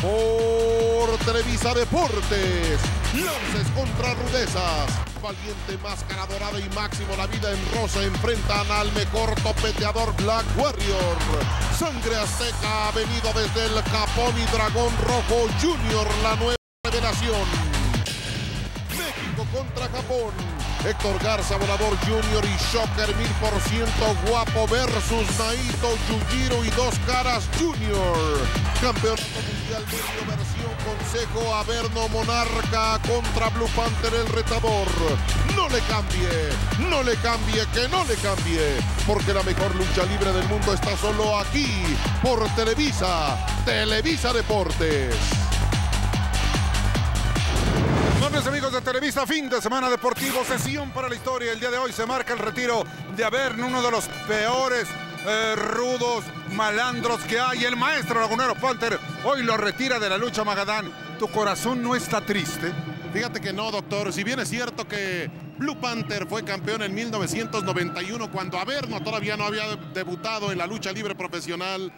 Por Televisa Deportes, lances contra rudezas. Valiente Máscara Dorada y Máximo La Vida en Rosa enfrentan al mejor topeteador Black Warrior. Sangre Azteca ha venido desde el Capón y Dragón Rojo Junior, la nueva revelación. México contra Japón. Héctor Garza, Volador Junior y Shocker mil por ciento guapo versus Naito, Yujiro y Dos Caras Junior. Campeonato Mundial Medio Versión Consejo Averno Monarca contra Blue Panther el retador. No le cambie, no le cambie, que no le cambie, porque la mejor lucha libre del mundo está solo aquí, por Televisa, Televisa Deportes. Amigos de Televisa, fin de semana deportivo, sesión para la historia. El día de hoy se marca el retiro de Averno, uno de los peores, eh, rudos, malandros que hay. El maestro lagunero Panther hoy lo retira de la lucha Magadán. ¿Tu corazón no está triste? Fíjate que no, doctor. Si bien es cierto que Blue Panther fue campeón en 1991 cuando Averno todavía no había debutado en la lucha libre profesional,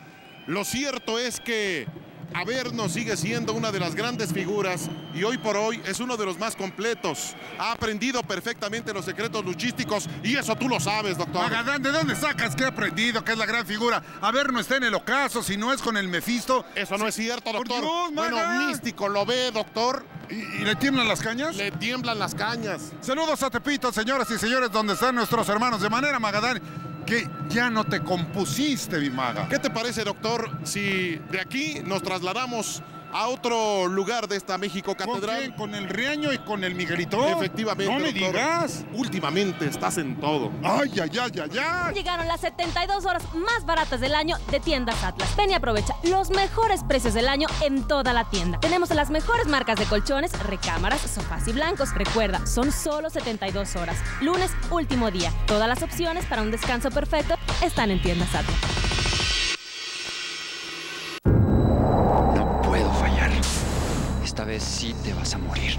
lo cierto es que Averno sigue siendo una de las grandes figuras y hoy por hoy es uno de los más completos. Ha aprendido perfectamente los secretos luchísticos y eso tú lo sabes, doctor. Magadán, ¿de dónde sacas que ha aprendido que es la gran figura? Averno está en el ocaso, si no es con el Mefisto. Eso no es cierto, doctor. Dios, bueno, místico, lo ve, doctor. ¿Y, y le tiemblan las cañas? Le tiemblan las cañas. Saludos a Tepito, señoras y señores, donde están nuestros hermanos. De manera, Magadán, que ya no te compusiste, mi maga. ¿Qué te parece, doctor, si de aquí nos trasladamos a otro lugar de esta México ¿Con Catedral? ¿Con el Riaño y con el Miguelito? Efectivamente, No me doctor. digas. Últimamente estás en todo. Ay, ay, ay, ay, ay. Llegaron las 72 horas más baratas del año de Tiendas Atlas. Ven y aprovecha los mejores precios del año en toda la tienda. Tenemos las mejores marcas de colchones, recámaras, sofás y blancos. Recuerda, son solo 72 horas. Lunes, último día. Todas las opciones para un descanso perfecto están en Tiendas Atlas. Sí te vas a morir.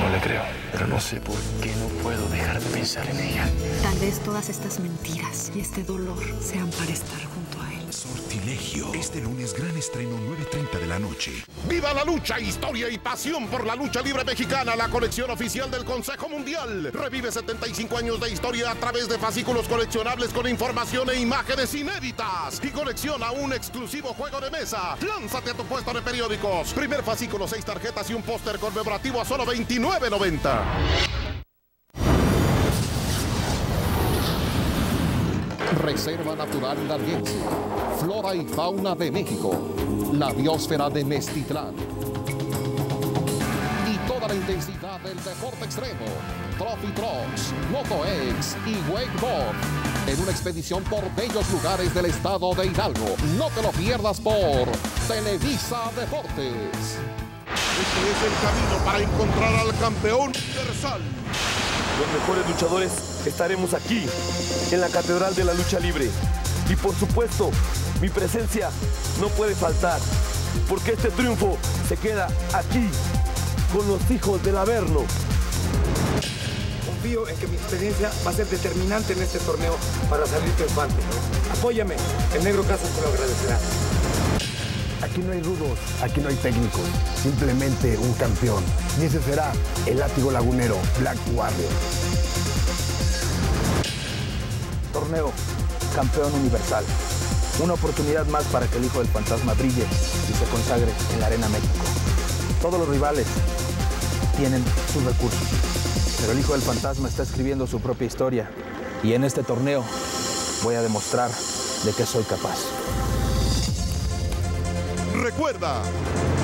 No le creo, pero no sé por qué no puedo dejar de pensar en ella. Tal vez todas estas mentiras y este dolor sean para estar junto a él. Sortilegio. Este lunes gran estreno 9.30 de la noche. ¡Viva la lucha, historia y pasión por la lucha libre mexicana! La colección oficial del Consejo Mundial. Revive 75 años de historia a través de fascículos coleccionables con información e imágenes inéditas. Y colecciona un exclusivo juego de mesa. Lánzate a tu puesto de periódicos. Primer fascículo, seis tarjetas y un póster conmemorativo a solo $29.90. Reserva Natural Nariense, Flora y Fauna de México, la biosfera de Mestitlán. Y toda la intensidad del deporte extremo, Trophy Trucks, Moto X y Wakeboard. En una expedición por bellos lugares del estado de Hidalgo. No te lo pierdas por Televisa Deportes. Este es el camino para encontrar al campeón universal. Los mejores luchadores estaremos aquí, en la Catedral de la Lucha Libre. Y por supuesto, mi presencia no puede faltar, porque este triunfo se queda aquí, con los hijos del Averno. Confío en que mi experiencia va a ser determinante en este torneo para salir triunfante. Apóyame, el negro Casas te lo agradecerá. Aquí no hay rudos, aquí no hay técnicos, simplemente un campeón. Y ese será el látigo lagunero Black Warrior. Torneo Campeón Universal. Una oportunidad más para que el hijo del fantasma brille y se consagre en la Arena México. Todos los rivales tienen sus recursos, pero el hijo del fantasma está escribiendo su propia historia y en este torneo voy a demostrar de qué soy capaz. Recuerda,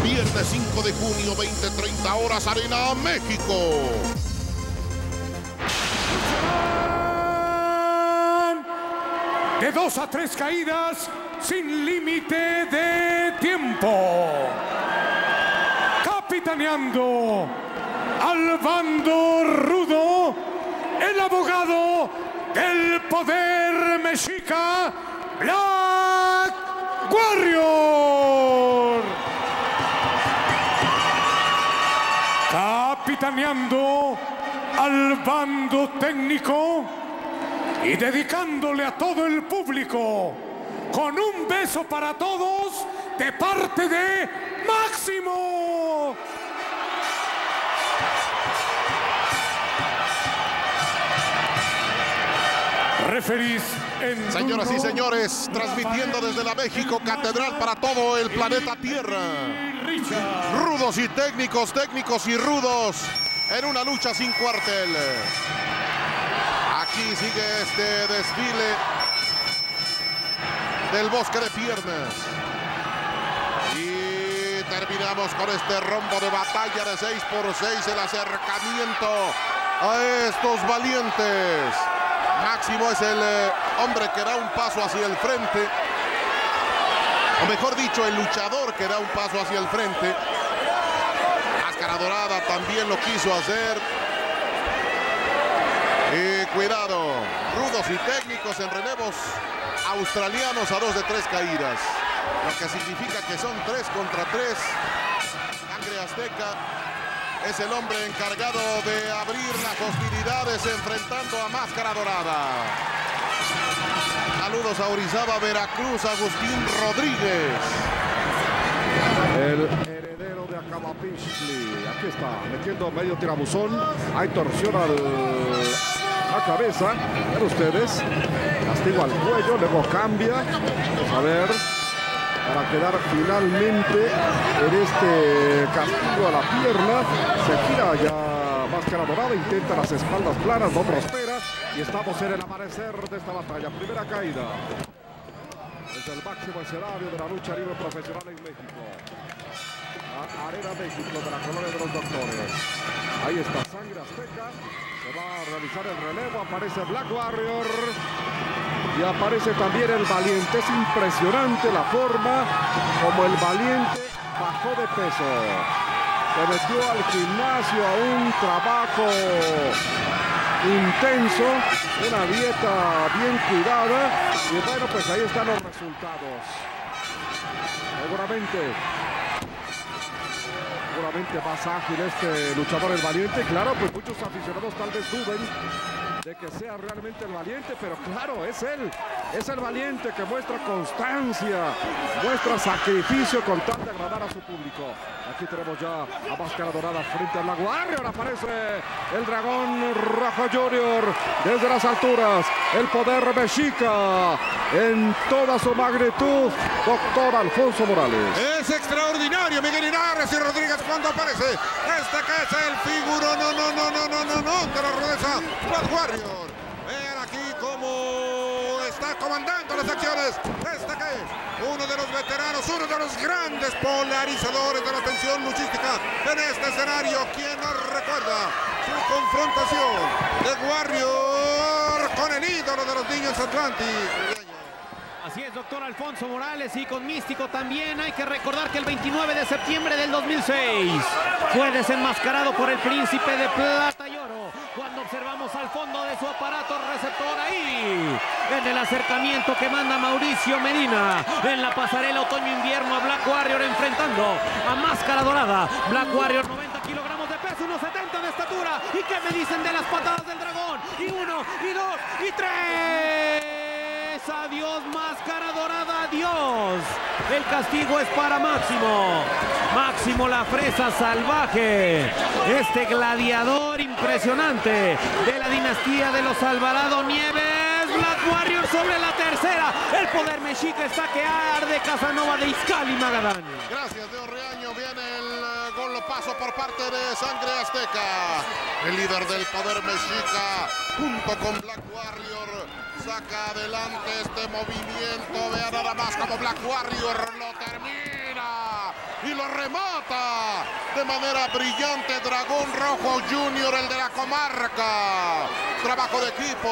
viernes 5 de junio, 20-30 horas, Arena México. De dos a tres caídas sin límite de tiempo. Capitaneando al bando rudo, el abogado del poder mexica, Black Warrior. capitaneando al bando técnico y dedicándole a todo el público con un beso para todos de parte de Máximo. Referís en Señoras y señores, transmitiendo desde la México Catedral para todo el planeta Tierra. Rudos y técnicos, técnicos y rudos en una lucha sin cuartel. Aquí sigue este desfile del bosque de piernas. Y terminamos con este rombo de batalla de 6 por 6 el acercamiento a estos valientes. Máximo es el eh, hombre que da un paso hacia el frente. O mejor dicho, el luchador que da un paso hacia el frente. Máscara Dorada también lo quiso hacer. Cuidado, rudos y técnicos en relevos australianos a dos de tres caídas. Lo que significa que son tres contra tres. Sangre Azteca es el hombre encargado de abrir las hostilidades enfrentando a Máscara Dorada. Saludos a Orizaba, Veracruz, Agustín Rodríguez. El heredero de Acabapishli. Aquí está, metiendo medio tirabuzón. Hay torsión al, cabeza. Ven ustedes. Castigo al cuello, luego cambia. A ver. Para quedar finalmente en este castigo a la pierna. Se gira ya Máscara Dorada. Intenta las espaldas planas, no prospera. Y estamos en el amanecer de esta batalla. Primera caída. Desde el máximo escenario de la lucha libre profesional en México. La Arena México de la colonia de los doctores. Ahí está Sangre Azteca. Se va a realizar el relevo. Aparece Black Warrior. Y aparece también el Valiente. Es impresionante la forma como el Valiente bajó de peso. Se metió al gimnasio a un trabajo intenso, una dieta bien cuidada. Y bueno, pues ahí están los resultados. Seguramente seguramente más ágil este luchador el valiente. Claro, pues muchos aficionados tal vez duden de que sea realmente el valiente, pero claro, es él. Es el valiente que muestra constancia, muestra sacrificio con tal de agradar a su público. Aquí tenemos ya a Máscara Dorada frente al Lago Warrior. Aparece el dragón Rojo Junior desde las alturas. El poder mexica en toda su magnitud. Doctor Alfonso Morales. Es extraordinario Miguel y Rodríguez cuando aparece. Este que es el figuro, no, no, no, no, no, no, no, de la rudeza, Blood Ver aquí cómo está comandando las acciones. Este que uno de los veteranos, uno de los grandes polarizadores de la tensión luchística en este escenario. ¿Quién nos recuerda su confrontación de Warrior con el ídolo de los niños Atlantic? Así es, doctor Alfonso Morales y con Místico también. Hay que recordar que el 29 de septiembre del 2006 fue desenmascarado por el príncipe de plata y oro. Cuando observamos fondo de su aparato receptor ahí, en el acercamiento que manda Mauricio Medina en la pasarela otoño-invierno a Black Warrior enfrentando a Máscara Dorada. Black Warrior 90 kilogramos de peso, unos 70 de estatura. ¿Y qué me dicen de las patadas del dragón? Y uno, y dos, y tres. Adiós, máscara dorada, adiós. El castigo es para Máximo. Máximo la fresa salvaje. Este gladiador impresionante la dinastía de los Alvarado Nieves. Black Warrior sobre la tercera. El poder mexica está que arde Casanova de Izcali Magadán. Gracias, Leo Reaño. Viene el eh, gol paso por parte de Sangre Azteca. El líder del poder mexica, junto con Black Warrior, saca adelante este movimiento. Vea nada más como Black Warrior lo termina y lo remata de manera brillante Dragón Rojo Junior, el de la comarca. Trabajo de equipo,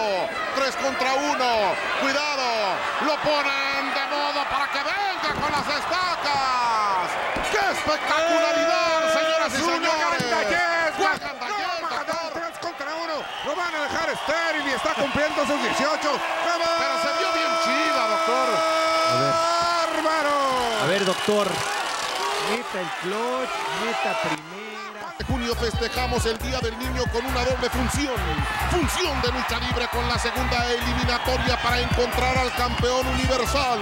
tres contra uno. Cuidado, lo ponen de modo para que venga con las estacas. ¡Qué espectacularidad, señoras y señores! Tres contra uno. Lo van a dejar estéril y está cumpliendo sus 18. Pero se vio bien chida, doctor. ¡Bárbaro! A ver, doctor. Meta el clutch, meta primera. Junio junio festejamos el Día del Niño con una doble función. Función de lucha libre con la segunda eliminatoria para encontrar al campeón universal.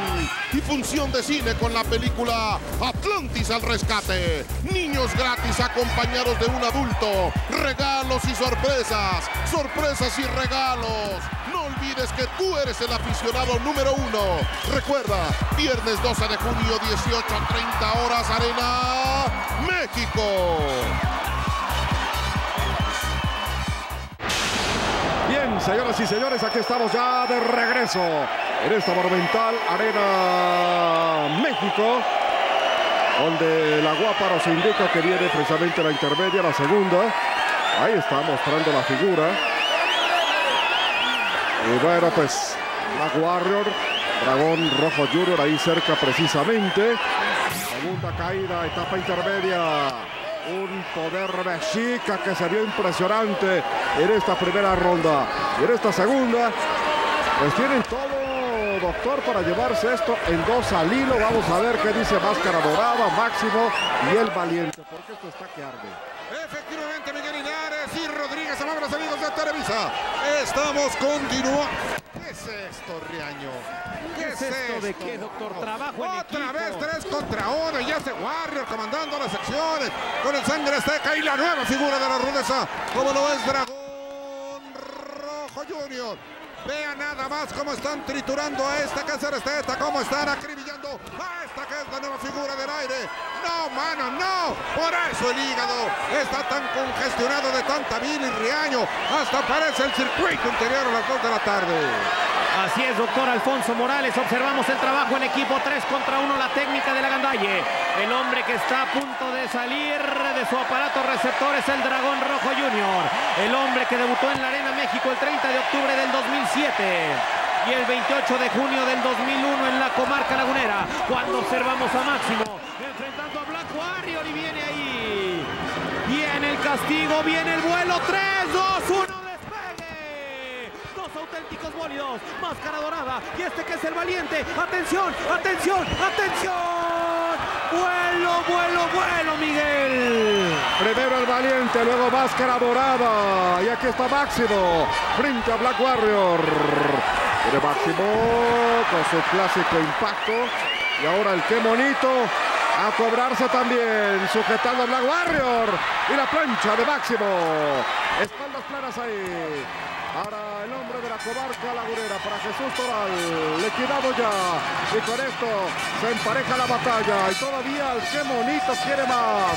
Y función de cine con la película Atlantis al rescate. Niños gratis acompañados de un adulto. Regalos y sorpresas. Sorpresas y regalos. No olvides que tú eres el aficionado número uno. Recuerda, viernes 12 de junio, 18.30 horas, Arena México. Bien, señoras y señores, aquí estamos ya de regreso en esta monumental Arena México, donde la guapa nos indica que viene precisamente la intermedia, la segunda. Ahí está mostrando la figura. Y bueno, pues Black Warrior, Dragón Rojo Junior ahí cerca precisamente. Segunda caída, etapa intermedia. Un poder mexica que se vio impresionante en esta primera ronda. Y en esta segunda, pues tienen todo, doctor, para llevarse esto en dos al hilo. Vamos a ver qué dice Máscara Dorada, Máximo y el Valiente, porque esto está que arde. Efectivamente, Miguel Linares y Rodríguez, amables amigos de Televisa. Estamos continuando. ¿Qué es esto, Riaño? ¿Qué es esto de qué, doctor? Trabajo en Otra equipo. vez tres contra uno y ya se Warrior comandando las secciones con el sangre azteca y la nueva figura de la rudeza, como lo es Dragón Rojo Junior. Vea nada más cómo están triturando a esta que es esta, cómo están acribillando a esta que es la nueva figura del aire. No, mano, no. Por eso el hígado está tan congestionado de tanta vil y riaño. Hasta parece el circuito interior a las 2 de la tarde. Así es, doctor Alfonso Morales. Observamos el trabajo en equipo 3 contra 1, la técnica de la Gandalle. El hombre que está a punto de salir de su aparato receptor es el Dragón Rojo Junior. El hombre que debutó en la Arena México el 30 de octubre del 2007 y el 28 de junio del 2001 en la comarca lagunera, cuando observamos a Máximo enfrentando a Black Warrior y viene ahí. Viene el castigo, viene el vuelo, 3, 2, 1, despegue. Auténticos bólidos, máscara dorada y este que es el valiente. Atención, atención, atención. Vuelo, vuelo, vuelo, Miguel. Primero el Valiente, luego Máscara Dorada. Y aquí está Máximo, frente a Black Warrior. Viene Máximo con su clásico impacto. Y ahora el qué bonito a cobrarse también, sujetando a Black Warrior. Y la plancha de Máximo. Espaldas planas ahí. Ahora el la comarca lagunera para Jesús Toral. Liquidado ya. Y con esto se empareja la batalla. Y todavía el qué bonito quiere más.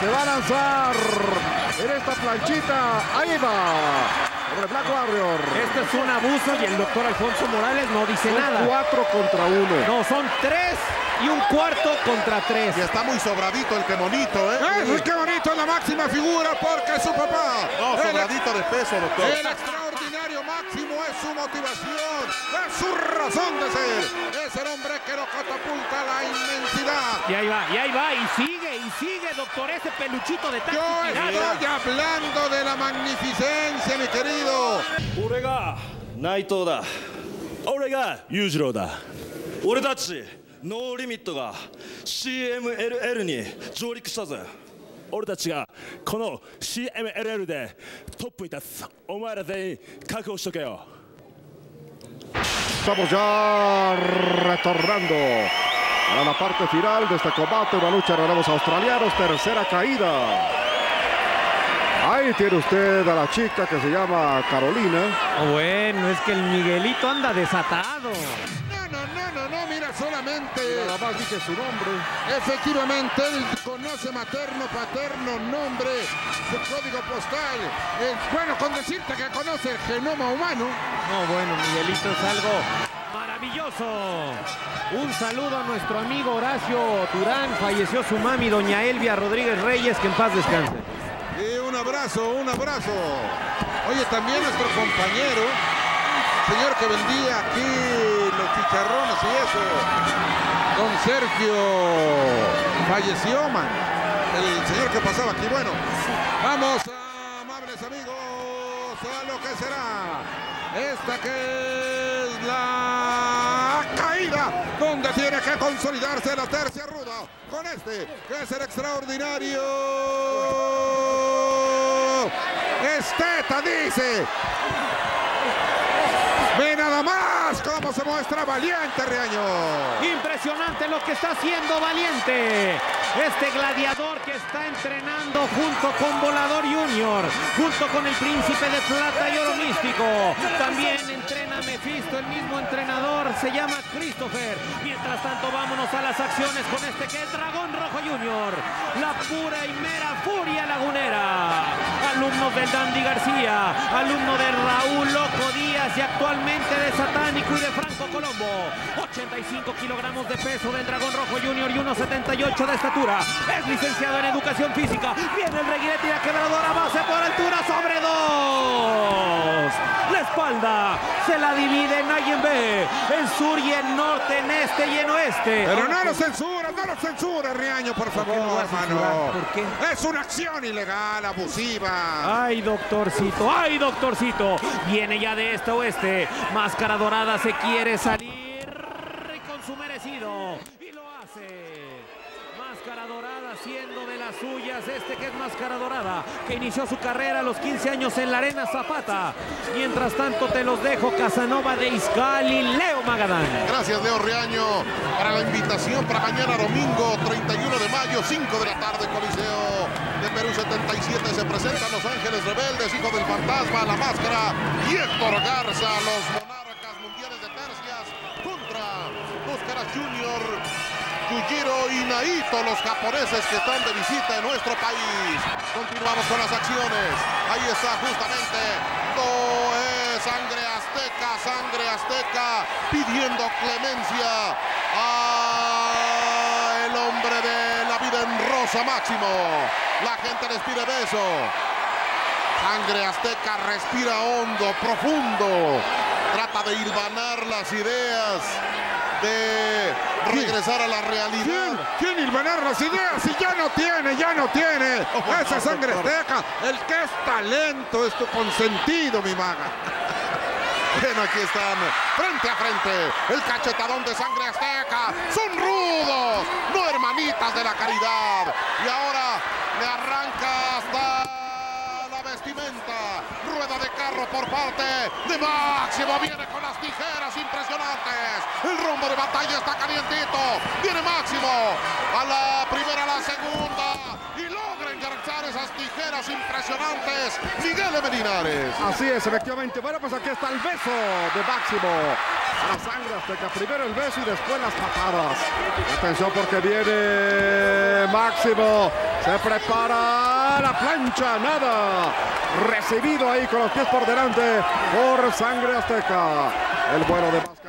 Se va a lanzar en esta planchita. Ahí va. Sobre Black Warrior. Esto es un abuso y el doctor Alfonso Morales no dice Son nada. cuatro contra uno. No, son tres y un cuarto contra tres. Y está muy sobradito el que bonito, ¿eh? ¡Eh, qué bonito la máxima figura! Porque su papá, No, el, sobradito de peso, doctor. el extraordinario máximo es su motivación, es su razón de ser. Es el hombre que lo catapulta a la inmensidad. Y ahí va, y ahí va, y sigue, y sigue, doctor, ese peluchito de taxi Yo estoy hablando de la magnificencia, mi querido. 俺が内藤だ俺が裕次郎だ俺たちノーリミットが CMLL に上陸したぜ俺たちがこの CMLL でトップに立つお前ら全員覚悟しとけよ Estamos ya retornando a la parte final de este combate. Una lucha de relevos australianos. Tercera caída. Ahí tiene usted a la chica que se llama Carolina. Oh, bueno, es que el Miguelito anda desatado. Solamente. Nada más dije su nombre. Efectivamente, él conoce materno, paterno, nombre, su código postal. Eh, bueno, con decirte que conoce el genoma humano. No, bueno, Miguelito es algo maravilloso. Un saludo a nuestro amigo Horacio Turán. Falleció su mami, doña Elvia Rodríguez Reyes, que en paz descanse. Y un abrazo, un abrazo. Oye, también nuestro compañero, señor que vendía aquí chicharrones y eso, don Sergio, falleció, man. El señor que pasaba aquí. Bueno, vamos, amables amigos, a lo que será esta que es la caída, donde tiene que consolidarse la tercia ruda con este, que es el extraordinario esteta, dice. Ve nada más cómo se muestra valiente, Riaño. Impresionante lo que está haciendo Valiente. Este gladiador que está entrenando junto con Volador Junior, junto con el Príncipe de Plata y Oro Místico. También entrena Mephisto, el mismo entrenador, se llama Christopher. Mientras tanto, vámonos a las acciones con este que es Dragón Rojo Junior. La pura y mera furia lagunera. Alumno del Dandy García, alumno de Raúl Loco Díaz y actualmente de Satánico y de Franco Colombo. 85 kilogramos de peso del Dragón Rojo Junior y 1,78 de estatura. Es licenciado en Educación Física. Viene el reguilete y la quebradora base por altura sobre dos. La espalda se la divide en A y en B. En sur y en norte, en este y en oeste. Pero no lo censura, no lo censura, Riaño, por favor, hermano. ¿Por qué? Es una acción ilegal, abusiva. Ay, doctorcito, ay, doctorcito. Viene ya de este oeste. Máscara dorada se quiere salir con su merecido. Y lo hace. Máscara dorada siendo de las suyas. Este que es Máscara dorada, que inició su carrera a los 15 años en la Arena Zapata. Mientras tanto te los dejo Casanova de Izcali, Leo Magadán. Gracias, Leo Riaño, para la invitación para mañana domingo, 31 de mayo, 5 de la tarde, Coliseo Perú 77. Se presentan Los Ángeles Rebeldes, Hijo del Fantasma, La Máscara y Héctor Garza, los monarcas mundiales de tercias, contra Oscar Junior. Yujiro y Naito, los japoneses que están de visita en nuestro país. Continuamos con las acciones. Ahí está justamente Doe, sangre azteca, sangre azteca, pidiendo clemencia a el hombre de la vida en rosa máximo. La gente les pide beso. Sangre azteca respira hondo, profundo. Trata de hilvanar las ideas de regresar a la realidad. ¿Quién? ¿Quién hilvanar las ideas? Si ya no tiene, ya no tiene. Esa sangre azteca. El que es talento es tu consentido, mi maga. Bueno, aquí están, frente a frente, el cachetadón de sangre azteca. Son rudos, no hermanitas de la caridad. Y ahora le arranca hasta la vestimenta. Rueda de carro por parte de Máximo. Viene con las tijeras impresionantes. El rumbo de batalla está calientito. Viene Máximo a la primera, a la segunda. Y logra engarzar esas tijeras impresionantes. Miguel Emelinares. Así es, efectivamente. Bueno, pues aquí está el beso de Máximo. La sangre azteca. Primero el beso y después las patadas. Atención porque viene Máximo. Se prepara la plancha. Nada. Recibido ahí con los pies por delante por sangre azteca. El vuelo de.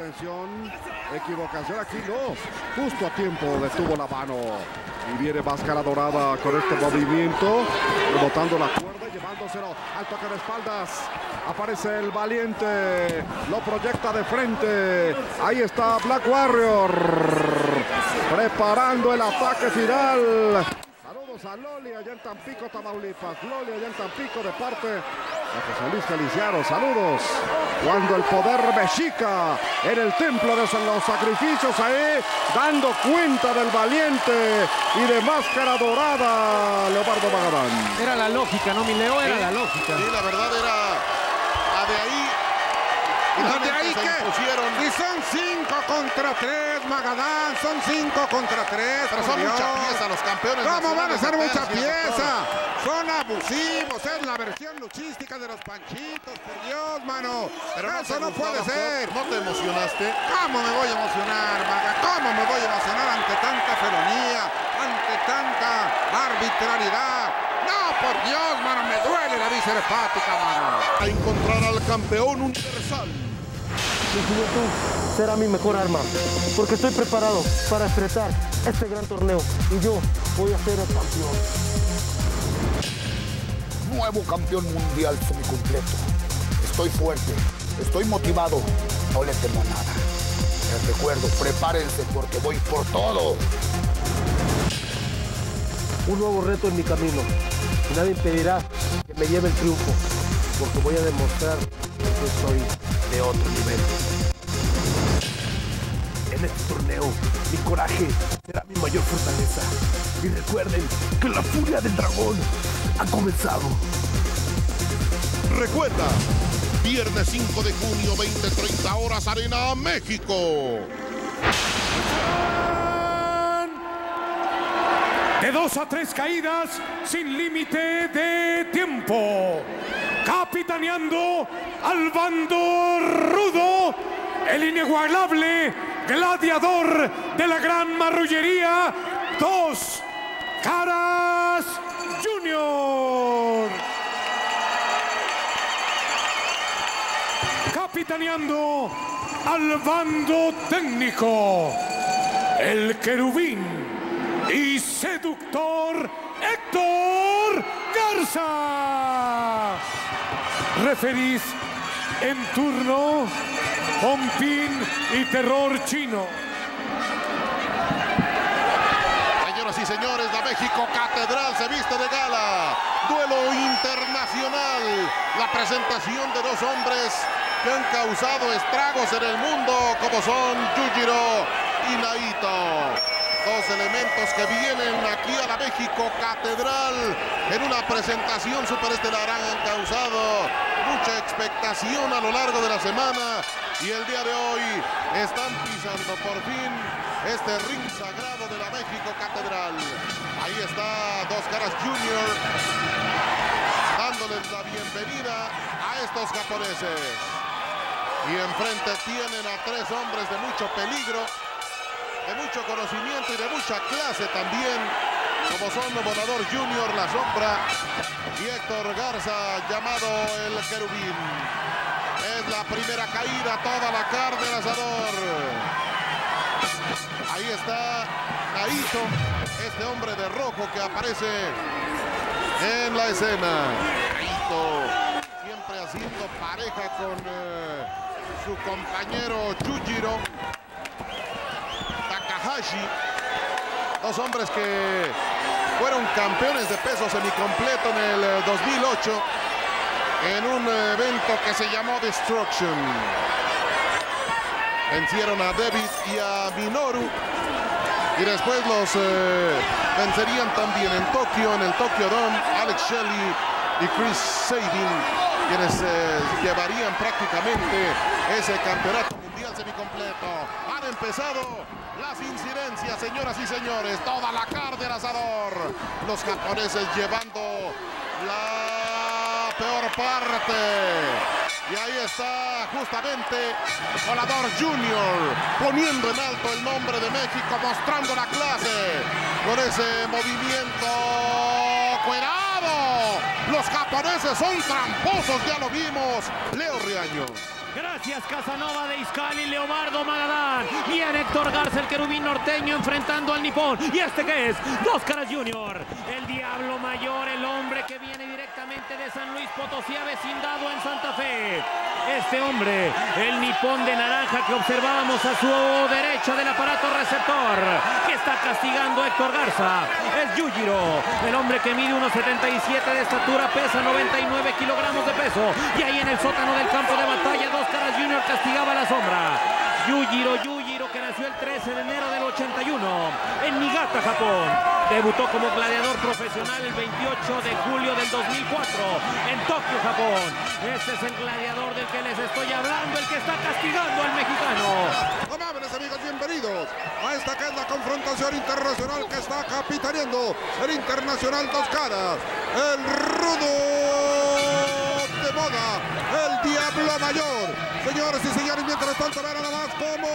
Atención. Equivocación aquí no. Justo a tiempo detuvo la mano. Y viene máscara dorada con este movimiento. Rebotando la cuerda y llevándoselo al toque de espaldas. Aparece el valiente. Lo proyecta de frente. Ahí está Black Warrior. Preparando el ataque final. Saludos a Loli allá en Tampico, Tamaulipas. Loli allá en Tampico de parte de José Luis Feliciano. Saludos. Cuando el poder mexica en el templo de los sacrificios ahí, dando cuenta del valiente y de máscara dorada, Leopardo Magadán. Era la lógica, ¿no, mi Leo? Era la lógica. Sí, la verdad era a de ahí. Y son cinco contra tres, Magadán. Son cinco contra tres. Pero por son mucha Dios. pieza los campeones ¿Cómo van a ser mucha pieza? Son abusivos. Es la versión luchística de los panchitos. Por Dios, mano. Pero Eso no puede ser. ¿No te emocionaste? ¿Cómo me voy a emocionar, Maga? ¿Cómo me voy a emocionar ante tanta felonía? Ante tanta arbitrariedad. No, por Dios, mano. Me duele la víscera hepática, mano. A encontrar al campeón universal. Mi juventud será mi mejor arma, porque estoy preparado para enfrentar este gran torneo y yo voy a ser el campeón. Nuevo campeón mundial semicompleto. Estoy fuerte, estoy motivado, no le temo nada. Les recuerdo, prepárense porque voy por todo. Un nuevo reto en mi camino y nadie impedirá que me lleve el triunfo, porque voy a demostrar que soy de otro nivel. En este torneo, mi coraje será mi mayor fortaleza. Y recuerden que la furia del dragón ha comenzado. Recuerda, viernes 5 de junio, 20-30 horas, Arena México. Dos a tres caídas sin límite de tiempo. Capitaneando al bando rudo, el inigualable gladiador de la gran marrullería, Dos Caras Junior. Capitaneando al bando técnico, el querubín y seductor Héctor Garza. Referís en turno, Pompín y Terror Chino. Señoras y señores, la México Catedral se viste de gala. Duelo internacional. La presentación de dos hombres que han causado estragos en el mundo, como son Yujiro y Naito. Dos elementos que vienen aquí a la México Catedral en una presentación superestelar han causado mucha expectación a lo largo de la semana y el día de hoy están pisando por fin este ring sagrado de la México Catedral. Ahí está Dos Caras Junior dándoles la bienvenida a estos japoneses. Y enfrente tienen a tres hombres de mucho peligro de mucho conocimiento y de mucha clase también, como son Volador Junior, La Sombra y Héctor Garza, llamado el Querubín. Es la primera caída, toda la carne del asador. Ahí está Naito, este hombre de rojo que aparece en la escena. Naito siempre haciendo pareja con eh, su compañero Yujiro. Dos hombres que fueron campeones de peso semicompleto en el eh, 2008 en un evento que se llamó Destruction. Vencieron a David y a Minoru. Y después los eh, vencerían también en Tokio, en el Tokyo Dome, Alex Shelley y Chris Sabin, quienes eh, llevarían prácticamente ese campeonato Han empezado las incidencias, señoras y señores. Toda la carne del asador. Los japoneses llevando la peor parte. Y ahí está justamente Volador Junior poniendo en alto el nombre de México, mostrando la clase con ese movimiento. Los japoneses son tramposos, ya lo vimos. Leo Riaño. Gracias Casanova de Iscali, Leobardo Magadán. Viene Héctor Garza, el querubín norteño, enfrentando al nipón. ¿Y este qué es? Dos Caras Junior. El Diablo Mayor, el hombre que viene de San Luis Potosí, avecindado en Santa Fe. Este hombre, el nipón de naranja que observábamos a su derecha del aparato receptor, que está castigando a Héctor Garza. Es Yujiro, el hombre que mide 1,77 de estatura, pesa 99 kilogramos de peso. Y ahí en el sótano del campo de batalla, Dos Caras Junior castigaba a la sombra. Yujiro, Yujiro, que nació el 13 de enero del 81 en Niigata, Japón. Debutó como gladiador profesional el 28 de julio del 2004 en Tokio, Japón. Este es el gladiador del que les estoy hablando, el que está castigando al mexicano. Amables amigos, bienvenidos a esta que es la confrontación internacional que está capitaneando el Internacional Dos Caras. El rudo de moda, el Diablo Mayor. Señores y señores, mientras tanto, vean nada más como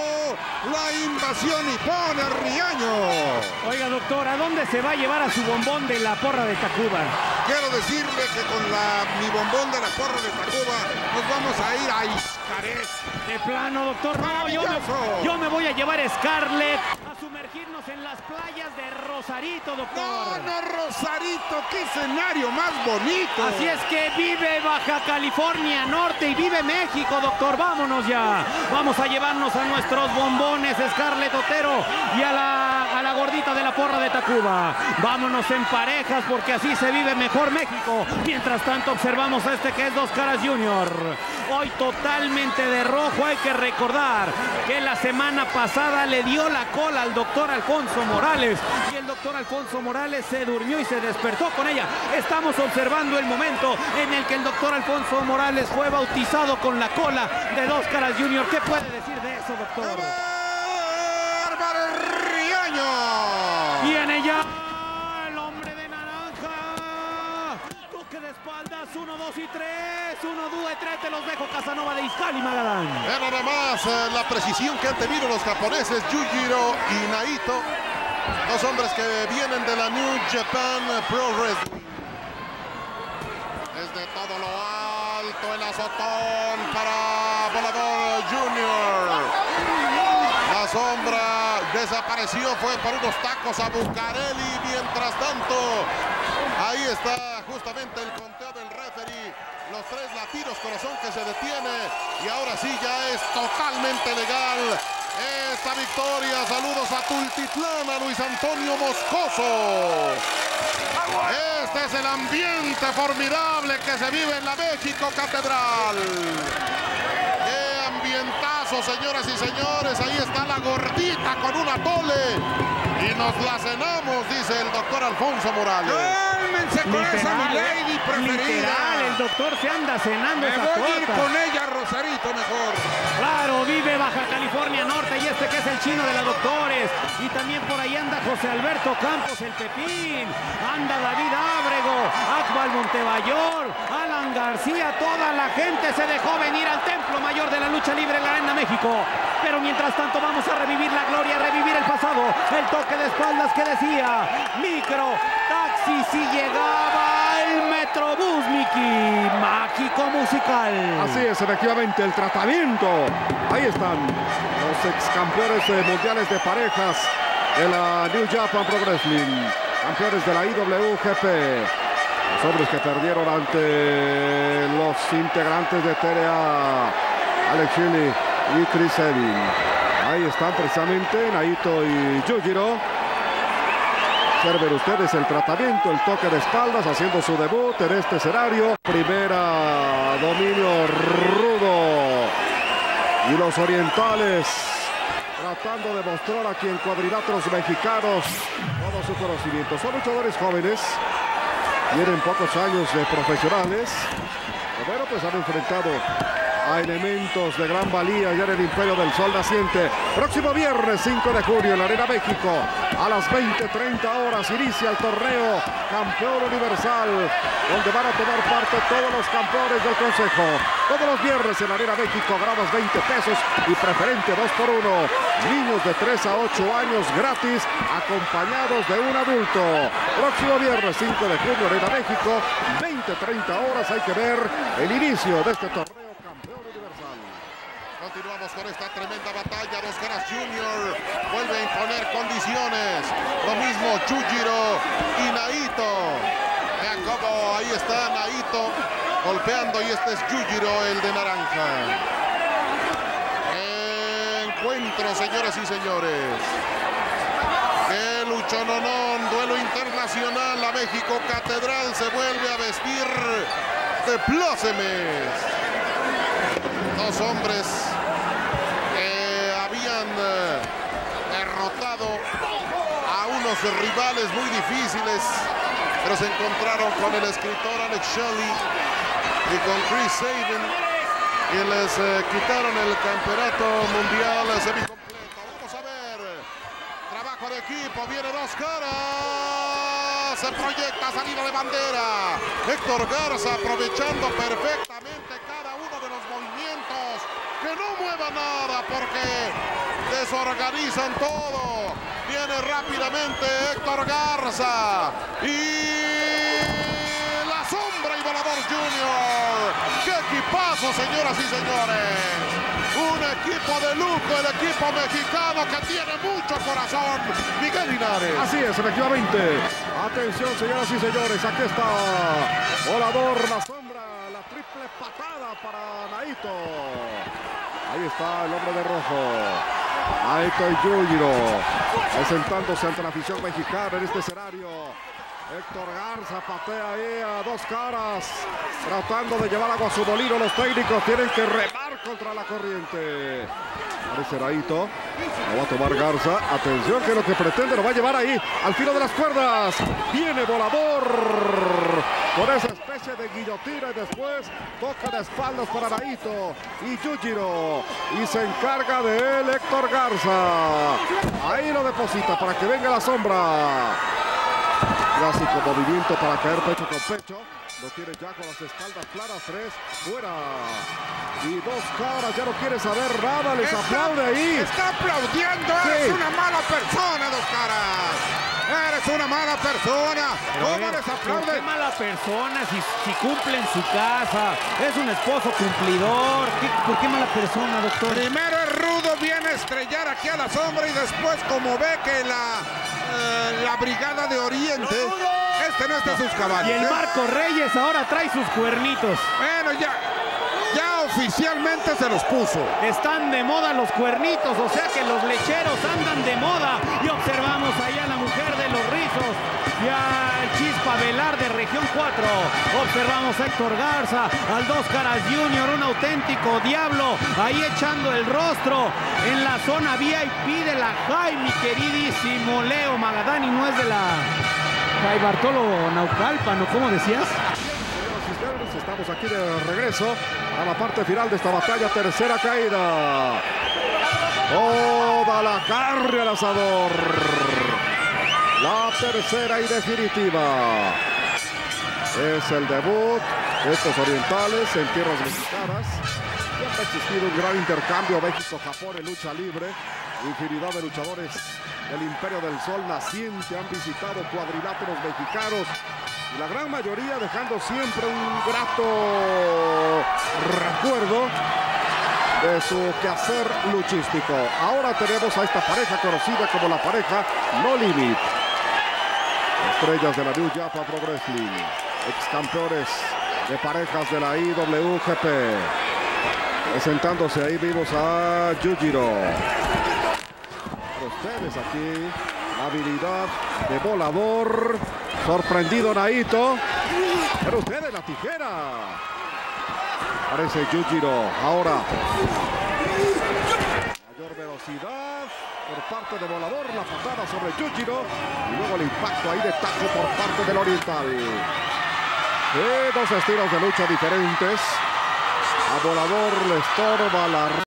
la invasión y pone a Riaño. Oiga, doctor, ¿a dónde se va a llevar a su bombón de la porra de Tacuba? Quiero decirle que con la, mi bombón de la porra de Tacuba nos vamos a ir a Iscaret. De plano, doctor, no, yo me, yo me voy a llevar a Scarlett sumergirnos en las playas de Rosarito, doctor. No, no, Rosarito, qué escenario más bonito. Así es que vive Baja California Norte y vive México, doctor. Vámonos ya. Vamos a llevarnos a nuestros bombones, Scarlett Otero, y a la a la gordita de la porra de Tacuba. Vámonos en parejas porque así se vive mejor México. Mientras tanto observamos a este que es Dos Caras Junior. Hoy totalmente de rojo. Hay que recordar que la semana pasada le dio la cola al doctor Alfonso Morales. Y el doctor Alfonso Morales se durmió y se despertó con ella. Estamos observando el momento en el que el doctor Alfonso Morales fue bautizado con la cola de Dos Caras Junior. ¿Qué puede decir de eso, doctor? Viene ya el hombre de naranja. Toque de espaldas, 1, 2 y 3. 1, 2 y 3. Te los dejo Casanova de Iscali, Magadán. Vean nada más eh, la precisión que han tenido los japoneses Yujiro y Naito. Dos hombres que vienen de la New Japan Pro Wrestling. Desde todo lo alto, el azotón para Volador Junior. La sombra desapareció, fue por unos tacos a Bucarelli. Mientras tanto, ahí está justamente el conteo del. Los tres latidos, corazón que se detiene. Y ahora sí ya es totalmente legal esta victoria. Saludos a Tultitlán, a Luis Antonio Moscoso. Este es el ambiente formidable que se vive en la México Catedral. ¡Qué ambientazo, señoras y señores! Ahí está la gordita con una tole. Nos la cenamos, dice el doctor Alfonso Morales. ¡Cálmense con esa mi lady preferida! Literal, el doctor se anda cenando Me esa voy a ir con ella, Rosarito, mejor. Claro, vive Baja California Norte y este que es el chino de la Doctores. Y también por ahí anda José Alberto Campos, el Pepín. Anda David Ábrego, Akbal Montebayor, García. Toda la gente se dejó venir al Templo Mayor de la Lucha Libre en la Arena México. Pero mientras tanto vamos a revivir la gloria, revivir el pasado. El toque de espaldas que decía, micro, taxi, si llegaba el Metrobús, Miki. Mágico musical. Así es, efectivamente, el tratamiento. Ahí están los ex campeones eh, mundiales de parejas de la New Japan Pro Wrestling. Campeones de la IWGP. Los hombres que perdieron ante los integrantes de TRA, Alex Shelley y Chris Evin. Ahí están precisamente Naito y Yujiro. Observen ustedes el tratamiento, el toque de espaldas haciendo su debut en este escenario. Primera dominio rudo. Y los orientales tratando de mostrar aquí en cuadriláteros mexicanos todo su conocimiento. Son luchadores jóvenes, tienen pocos años de profesionales. Bueno, pues han enfrentado a elementos de gran valía ya en el Imperio del Sol Naciente. Próximo viernes 5 de junio en la Arena México a las 20.30 horas inicia el torneo Campeón Universal donde van a tomar parte todos los campeones del Consejo. Todos los viernes en la Arena México gradas 20 pesos y preferente 2 por 1 Niños de 3 a 8 años gratis acompañados de un adulto. Próximo viernes 5 de junio Arena México 20.30 horas hay que ver el inicio de este torneo. Continuamos con esta tremenda batalla. Dos Caras Junior vuelve a imponer condiciones. Lo mismo Chujiro y Naito. Vean cómo ahí está Naito golpeando y este es Yujiro, el de naranja. Encuentro, señoras y señores. ¡Qué luchononón! Duelo internacional. La México Catedral se vuelve a vestir de plácemes. Dos hombres habían eh, derrotado a unos rivales muy difíciles, pero se encontraron con el escritor Alex Shelley y con Chris Sabin y les eh, quitaron el campeonato mundial semicompleto. Vamos a ver. Trabajo de equipo, viene dos caras. Se proyecta salida de bandera. Héctor Garza aprovechando perfectamente cada uno de los movimientos. Que no mueva nada porque desorganizan todo. Viene rápidamente Héctor Garza. Y la sombra y volador Junior. ¡Qué equipazo, señoras y señores! Un equipo de lujo, el equipo mexicano que tiene mucho corazón. Miguel Linares. Así es, efectivamente. Atención, señoras y señores, aquí está Volador, la sombra, patada para Naito. Ahí está el hombre de rojo. Naito Yujiro presentándose ante la afición mexicana en este escenario. Héctor Garza patea ahí a dos caras, tratando de llevar agua a su molino. Los técnicos tienen que remar contra la corriente. Parece Naito, lo va a tomar Garza. Atención que lo que pretende lo va a llevar ahí al filo de las cuerdas. Viene volador con esa especie de guillotina y después toca de espaldas para Naito y Yujiro y se encarga de él Héctor Garza. Ahí lo deposita para que venga la sombra. Clásico movimiento para caer pecho con pecho. Lo tiene ya con las espaldas claras. Tres, fuera. Y dos caras, ya no quiere saber nada. Les Está- aplaude ahí. Está aplaudiendo. Sí. Eres una mala persona, dos caras. Eres una mala persona. Pero ¿Cómo ver, les qué mala persona si, si cumple en su casa? Es un esposo cumplidor. ¿Qué- ¿Por qué mala persona, doctor? Primero el rudo viene a estrellar aquí a la sombra y después como ve que la, eh, la brigada de Oriente, este no está sus cabales. Y el ¿eh? Marco Reyes ahora trae sus cuernitos. Bueno, ya oficialmente se los puso. Están de moda los cuernitos, o sea que los lecheros andan de moda. Y observamos allá a la mujer de los rizos. Ya el Chispa Velar de Región 4. Observamos a Héctor Garza, al Dos Caras Junior, un auténtico diablo. Ahí echando el rostro en la zona VIP de la Jai, mi queridísimo Leo Magadani. No es de la Jai Bartolo Naucalpan, ¿o cómo decías? Y Estamos aquí de regreso a la parte final de esta batalla. Tercera caída. Toda la carne al asador. La tercera y definitiva. Es el debut de estos orientales en tierras mexicanas. Siempre ha existido un gran intercambio México-Japón en lucha libre. Infinidad de luchadores del Imperio del Sol naciente han visitado cuadriláteros mexicanos la gran mayoría dejando siempre un grato recuerdo de su quehacer luchístico. Ahora tenemos a esta pareja conocida como la pareja No Limit. Estrellas de la New Japan Pro Wrestling, ex campeones de parejas de la IWGP. Presentándose ahí vimos a Yujiro. Ustedes aquí habilidad de volador. Sorprendido Naito. Pero ustedes la tijera. Parece Yujiro. Ahora. Mayor velocidad por parte de volador. La patada sobre Yujiro. Y luego el impacto ahí de taco por parte del oriental. Sí, dos estilos de lucha diferentes. A volador le estorba la